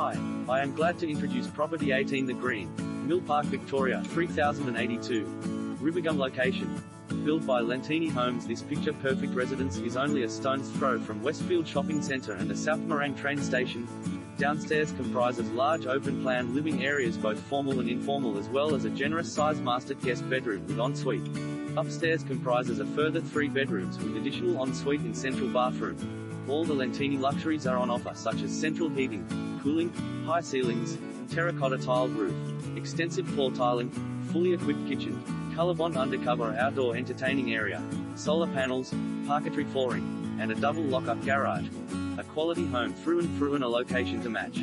Hi, I am glad to introduce Property 18 The Green, Mill Park, Victoria, 3082. Rivergum location. Built by Lentini Homes, this picture perfect residence is only a stone's throw from Westfield Shopping Centre and the South Morang train station. Downstairs comprises large open plan living areas, both formal and informal, as well as a generous sized master guest bedroom with ensuite. Upstairs comprises a further three bedrooms with additional ensuite and central bathroom. All the Lentini luxuries are on offer, such as central heating, cooling, high ceilings, terracotta tiled roof, extensive floor tiling, fully equipped kitchen, Colorbond undercover outdoor entertaining area, solar panels, parquetry flooring, and a double lock-up garage. A quality home through and through and a location to match.